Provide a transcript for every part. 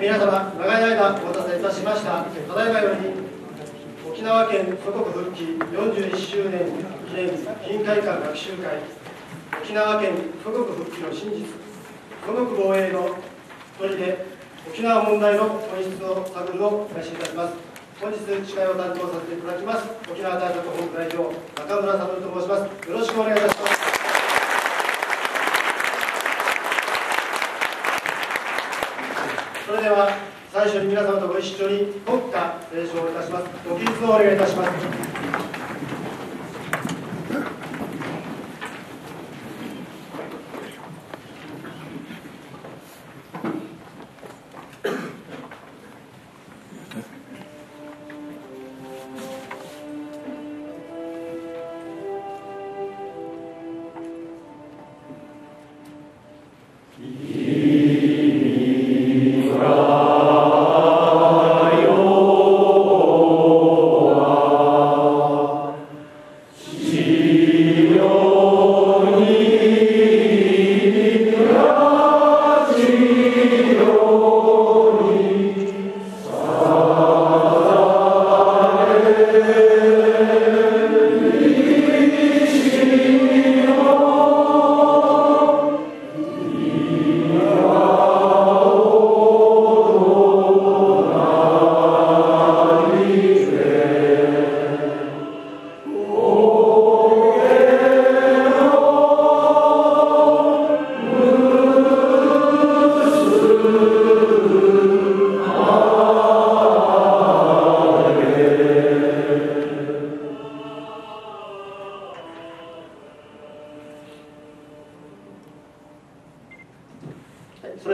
皆様、長い間お待たせいたしました。ただいまより、沖縄県祖国復帰41周年記念臨員会館学習会、沖縄県祖国復帰の真実、祖国防衛の取りで、沖縄問題の本質の探りを開始いたします。本日、司会を担当させていただきます、沖縄大学本部代表、中村悟と申します。よろしくお願いいたします。それでは最初に皆様とご一緒に国歌斉唱いたします。ご起立をお願いいたします。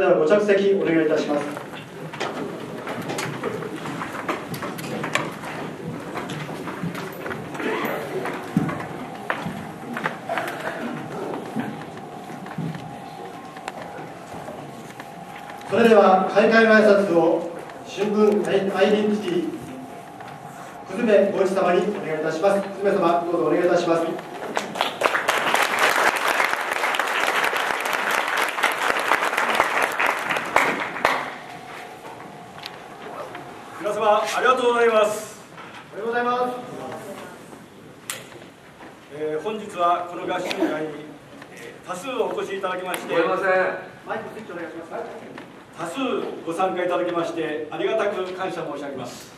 ではご着席お願いいたします。それでは開会の挨拶を春分アイデンティティ久留米ご一様にお願いいたします久留米様どうぞお願いいたします皆様ありがとうございます。ありがとうございます、えー、本日はこの合宿会に、え、多数お越しいただきまして多数ご参加いただきましてありがたく感謝申し上げます、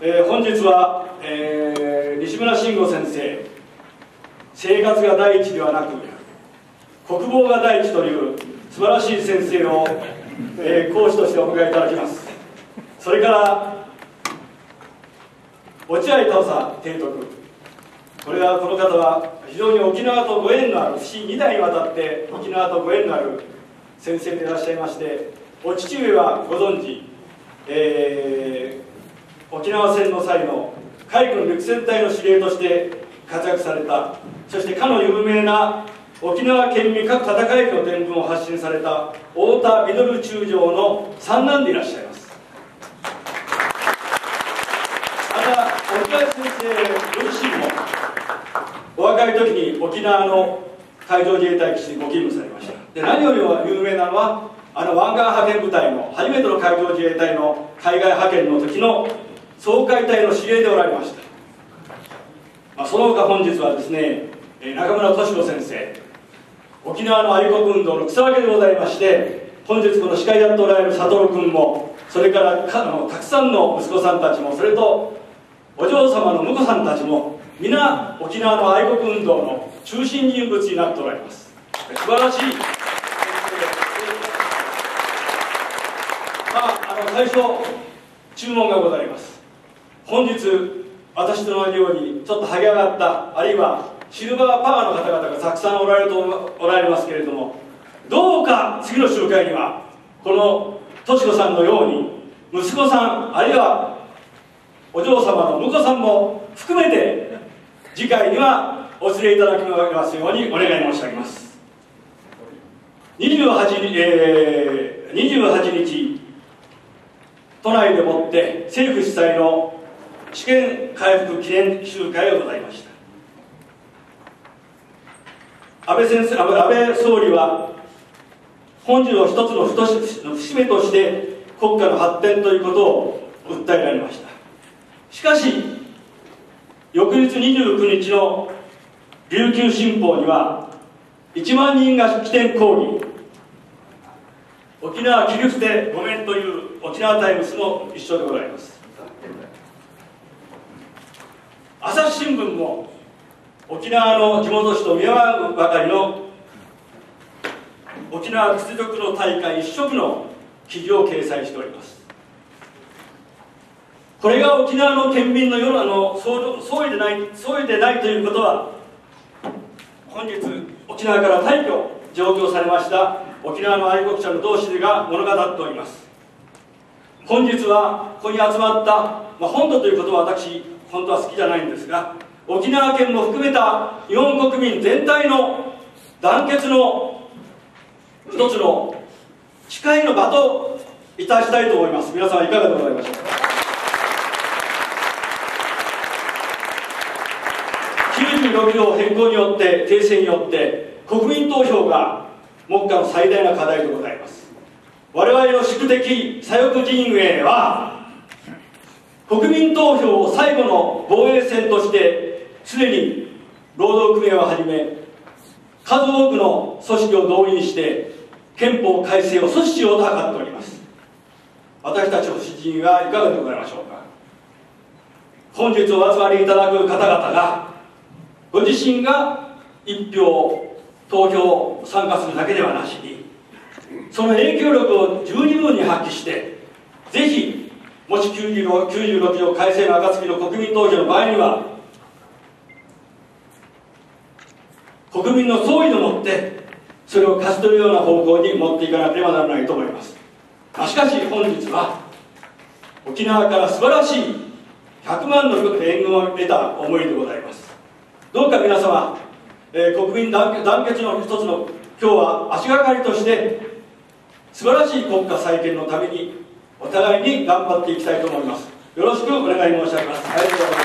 えー、本日は、えー、西村慎吾先生。生活が第一ではなく国防が第一という素晴らしい先生を、えー、講師としてお迎えいただきます。それから落合太さ提督。これはこの方は非常に沖縄とご縁のある父2代にわたって沖縄とご縁のある先生でいらっしゃいましてお父上はご存知、えー、沖縄戦の際の海軍陸戦隊の司令として活躍されたそしてかの有名な沖縄県民各戦いの伝聞を発信された太田ミ中将の三男でいらっしゃいます。若い時に沖縄の海上自衛隊基地にご勤務されました。で何よりも有名なのはあの湾岸派遣部隊の初めての海上自衛隊の海外派遣の時の総会隊の司令でおられました、まあ、その他本日はですね中村敏子先生沖縄の愛国運動の草分けでございまして本日この司会やっておられる佐藤君もそれからかのたくさんの息子さんたちもそれとお嬢様の婿さんたちも皆沖縄の愛国運動の中心人物になっておられます。素晴らしい。まああの最初注文がございます。本日私とのようにちょっとはげがったあるいはシルバーパワーの方々がたくさんおられるとおられますけれどもどうか次の集会にはこのとち子さんのように息子さんあるいはお嬢様の婿さんも含めて次回にはお連れいただきますようにお願い申し上げます。28日,、えー、28日都内でもって政府主催の試験回復記念集会をございました。安倍先生安倍総理は本日の一つの節目として国家の発展ということを訴えられました。しかし翌日29日の琉球新報には1万人が起点抗議。沖縄切り捨てごめんという沖縄タイムスも一緒でございます。朝日新聞も沖縄の地元紙と見合わばかりの沖縄屈辱の大会一色の記事を掲載しております。これが沖縄の県民の世のの総意でない総意でないということは本日沖縄から退去上京されました沖縄の愛国者の同士が物語っております。本日はここに集まった、まあ、本土ということは私本当は好きじゃないんですが沖縄県も含めた日本国民全体の団結の一つの誓いの場といたしたいと思います。皆さんいかがでございましょうか。96条変更によって訂正によって国民投票が目下の最大な課題でございます。我々の宿敵左翼陣営は国民投票を最後の防衛戦としてすでに労働組合をはじめ数多くの組織を動員して憲法改正を阻止しようと図っております。私たちの支人はいかがでございましょうか。本日お集まりいただく方々がご自身が一票投票参加するだけではなしにその影響力を十二分に発揮してぜひもし96 96条改正の暁の国民投票の場合には国民の総意をもってそれを勝ち取るような方向に持っていかなければならないと思います。しかし本日は沖縄から素晴らしい100万の援軍を得た思いでございます。どうか皆様、えー、国民団結の一つの今日は足がかりとして素晴らしい国家再建のためにお互いに頑張っていきたいと思います。よろしくお願い申し上げます。ありがとうございます。